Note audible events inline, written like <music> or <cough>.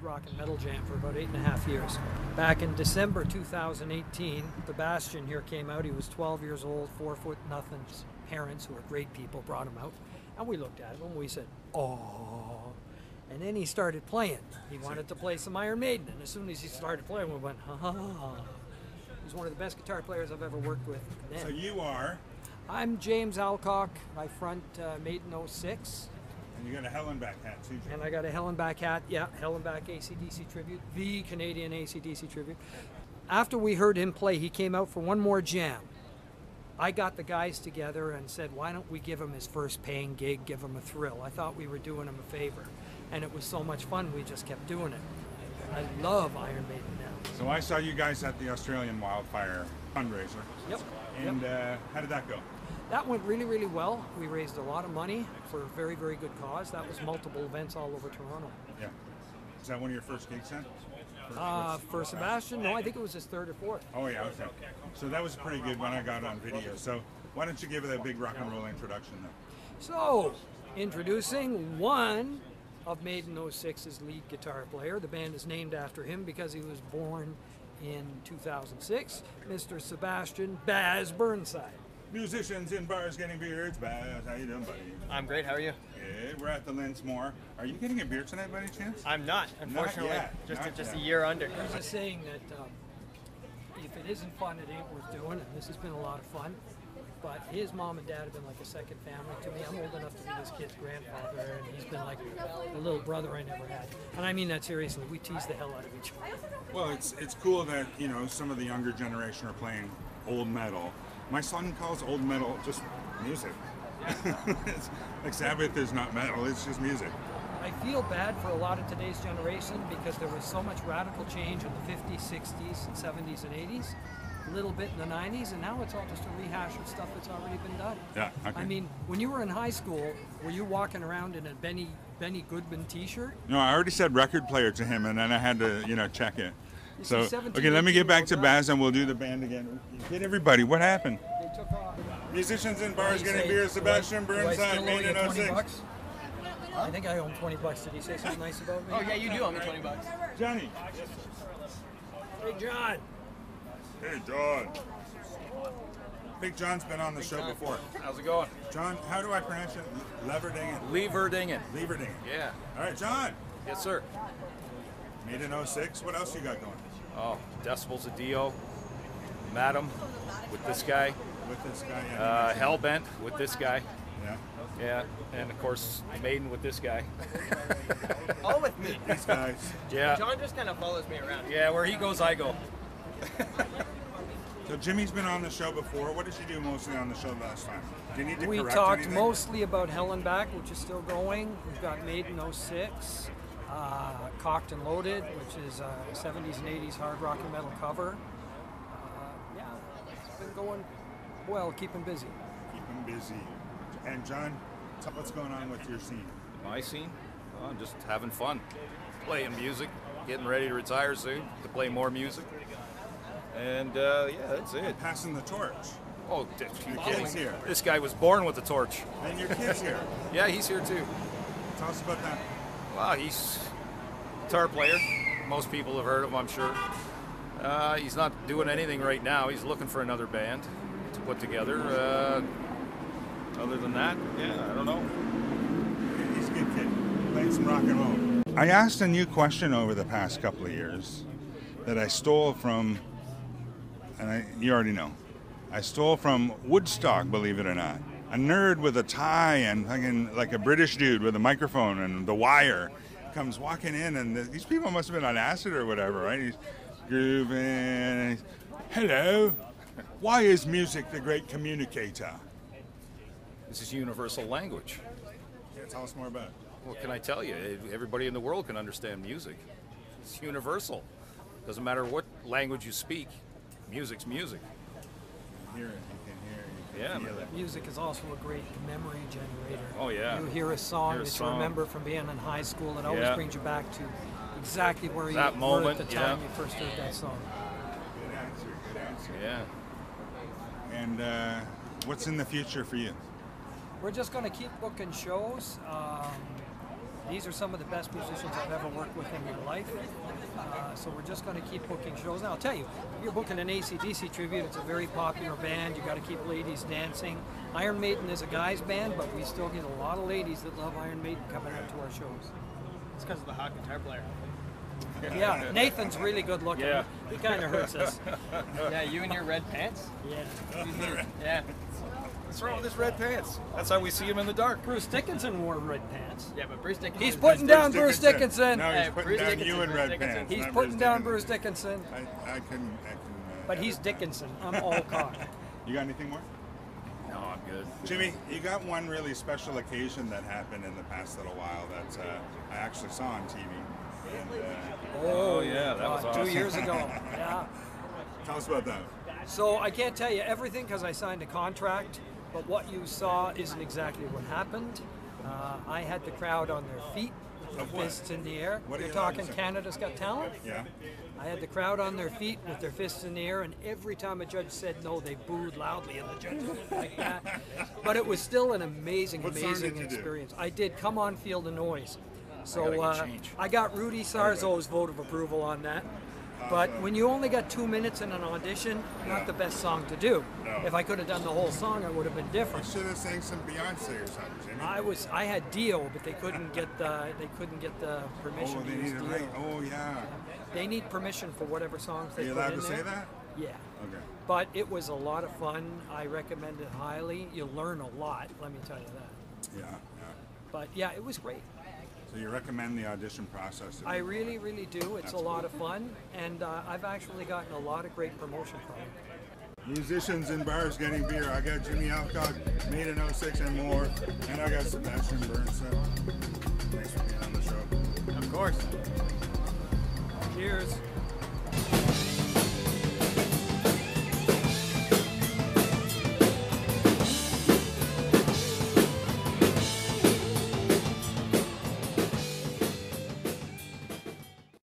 rock and metal jam for about eight and a half years. Back in December 2018, Sebastian here came out. He was 12 years old, four foot nothing. His parents, who are great people, brought him out. And we looked at him and we said, oh. And then he started playing. He wanted to play some Iron Maiden. And as soon as he started playing, we went, ha ha ha. He's one of the best guitar players I've ever worked with. So you are, I'm James Alcock. I front uh, Maiden 06. And you got a Hellenbach hat too. Jim. And I got a Hellenbach hat. Yeah, Hellenbach ACDC tribute, the Canadian ACDC tribute. After we heard him play, he came out for one more jam. I got the guys together and said, why don't we give him his first paying gig, give him a thrill? I thought we were doing him a favor. And it was so much fun, we just kept doing it. I love Iron Maiden now. So I saw you guys at the Australian Wildfire fundraiser. Yep. And uh, how did that go? That went really, really well. We raised a lot of money for a very, very good cause. That was multiple events all over Toronto. Yeah. Is that one of your first gigs then? Uh, for Sebastian, no, I think it was his third or fourth. Oh yeah, okay. So that was pretty good when I got on video. So why don't you give it a big rock and roll introduction then? So, introducing one of Maiden 06's lead guitar player. The band is named after him because he was born in 2006, Mr. Sebastian Baz Burnside. Musicians in bars getting beards. Baz, how you doing, buddy? I'm great. How are you? Good. We're at the Linsmore. Are you getting a beer tonight by any chance? I'm not, unfortunately. yet, Just not just yet. a year under. There's a saying that um, if it isn't fun, it ain't worth doing, and this has been a lot of fun. But his mom and dad have been like a second family to me. I'm old enough to be this kid's grandfather, and he's been like a little brother I never had. And I mean that seriously. We tease the hell out of each other. Well, it's it's cool that you know some of the younger generation are playing old metal. My son calls old metal just music. <laughs> Like Sabbath is not metal; it's just music. I feel bad for a lot of today's generation because there was so much radical change in the 50s, 60s, and 70s, and 80s, a little bit in the 90s, and now it's all just a rehash of stuff that's already been done. Yeah, okay. I mean, when you were in high school, were you walking around in a Benny Benny Goodman T-shirt? No, I already said record player to him, and then I had to you know check it. You So okay, let me get back to 18-year-old Baz, and we'll do the band again. Hit everybody. What happened? They took off. Musicians in bars He getting say, beer. Sebastian do I Burnside, still made you in 20 06. bucks? I think I owe him 20 bucks. Did he say something nice about me? Oh yeah, you do owe me 20 bucks. Johnny. Hey, John. Hey, John. Big John's been on the show before. How's it going? John, how do I pronounce it? Leverdingen. Leverdingen. Leverdingen. Yeah. All right, John. Yes, sir. Maiden 06. What else you got going Oh, Decibels of Dio. Madam with this guy. with this guy? Yeah, Uh, Hellbent with this guy. yeah. Yeah. And of course, Maiden with this guy. <laughs> All with me. These guys. Yeah. John just kind of follows me around. Yeah, where he goes, I go. <laughs> So Jimmy's been on the show before. What did you do mostly on the show last time? Do you need to We correct talked anything? mostly about Helen Back, which is still going. We've got Maiden 06, uh, Cocked and Loaded, which is a 70s and 80s hard rock and metal cover. Uh, yeah, it's been going well, keeping busy. Keep him busy. And John, tell what's going on with your scene? My scene? Oh, I'm just having fun. Playing music. Getting ready to retire soon to play more music. And uh, yeah, that's it. Passing the torch. Oh, d- Your kid's here. This guy was born with a torch. And your kid's here. <laughs> Yeah, he's here too. Tell us about that. Well, he's a guitar player. Most people have heard of him, I'm sure. Uh, he's not doing anything right now. He's looking for another band to put together. Uh, other than that, yeah, I don't know. He's a good kid. Playing some rock and roll. I asked a new question over the past couple of years that I stole from, and I, you already know. I stole from Woodstock, believe it or not. A nerd with a tie and fucking like a British dude with a microphone and the wire comes walking in, and the, these people must have been on acid or whatever, right? He's grooving. And he's, Hello. Why is music the great communicator? This is universal language. Yeah, tell us more about it. What can I tell you? Everybody in the world can understand music. It's universal. Doesn't matter what language you speak. Music's music. Hear it, Yeah, man. Music is also a great memory generator. Oh, yeah. You hear a song Hear a that song. you remember from being in high school, it always Yeah. brings you back to exactly where you That were moment, at the time yeah. you first heard that song. Good answer, good answer. Yeah. And uh, what's in the future for you? We're just going to keep booking shows. Um, These are some of the best musicians I've ever worked with in my life. Uh, so we're just going to keep booking shows. Now, I'll tell you, if you're booking an ACDC tribute, it's a very popular band. You got to keep ladies dancing. Iron Maiden is a guys band, but we still get a lot of ladies that love Iron Maiden coming out to our shows. It's because of the hot guitar player. Yeah, Nathan's really good looking. Yeah. He kind of hurts us. <laughs> Yeah, you and your red pants. Yeah. Yeah. What's wrong with his red pants? That's how we see him in the dark. Bruce Dickinson wore red pants. Yeah, but Bruce Dickinson. He's putting Bruce down Bruce Dickinson. No, he's putting Bruce down Dickinson, you in Bruce red Dickinson. pants. He's not putting down Dickinson. Bruce Dickinson. I, I can, I can. Uh, But he's. Dickinson. I'm all <laughs> cock. You got anything more? No, I'm good. Jimmy, you got one really special occasion that happened in the past little while that uh, I actually saw on TV. And, uh, Oh, yeah, that was Uh, awesome. Two years ago. <laughs> Yeah. tell us about that. So I can't tell you everything because I signed a contract, but what you saw isn't exactly what happened. Uh, I had the crowd on their feet with their fists in the air. What You're talking? Canada's Got Talent? Yeah. I had the crowd on their feet with their fists in the air, and every time a judge said no, they booed loudly, and the judge like that. But it was still an amazing, What amazing you do? experience. I did "Come On, Feel the Noise." So get uh. I got Rudy Sarzo's vote of approval on that. But when you only got two minutes in an audition, not the best song to do. No. If I could have done the whole song, it would have been I different. should have sang some Beyonce or something, Jimmy. I was I had Dio, but they couldn't get the they couldn't get the permission oh, to they use need write. Oh, yeah. They need permission for whatever songs they. Are you allowed to there. say that? Yeah. Okay. But it was a lot of fun. I recommend it highly. You'll learn a lot, let me tell you that. Yeah, yeah. But yeah, it was great. So you recommend the audition process? I really, really do. It's a That's lot of fun, and uh, I've actually gotten a lot of great promotion from it. Musicians in bars getting beer. I got Jimmy Alcock, Maiden 06 and more. And I got Sebastian Burns. Thanks for being on the show. Of course.